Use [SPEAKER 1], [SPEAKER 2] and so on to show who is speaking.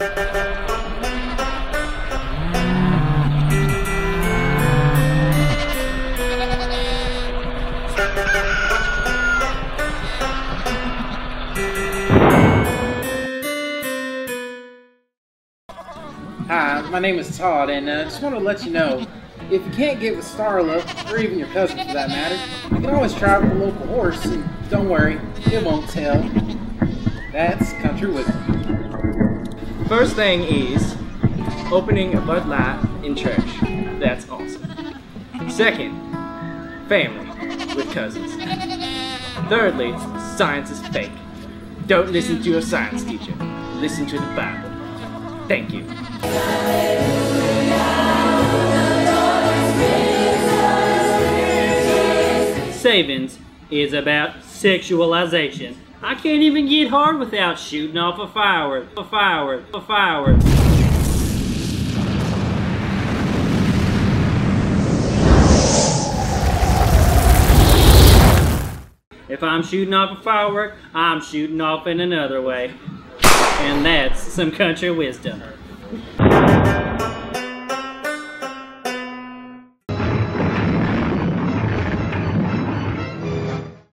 [SPEAKER 1] Hi, my name is Todd, and I uh, just want to let you know if you can't get with Starla, or even your cousin for that matter, you can always try with a local horse, and don't worry, it won't tell. That's country wisdom.
[SPEAKER 2] First thing is opening a Bud Light in church. That's awesome. Second, family with cousins. Thirdly, science is fake. Don't listen to your science teacher. Listen to the Bible. Thank you.
[SPEAKER 3] Savings is about sexualization. I can't even get hard without shooting off a firework, a firework, a firework. If I'm shooting off a firework, I'm shooting off in another way. And that's some country wisdom.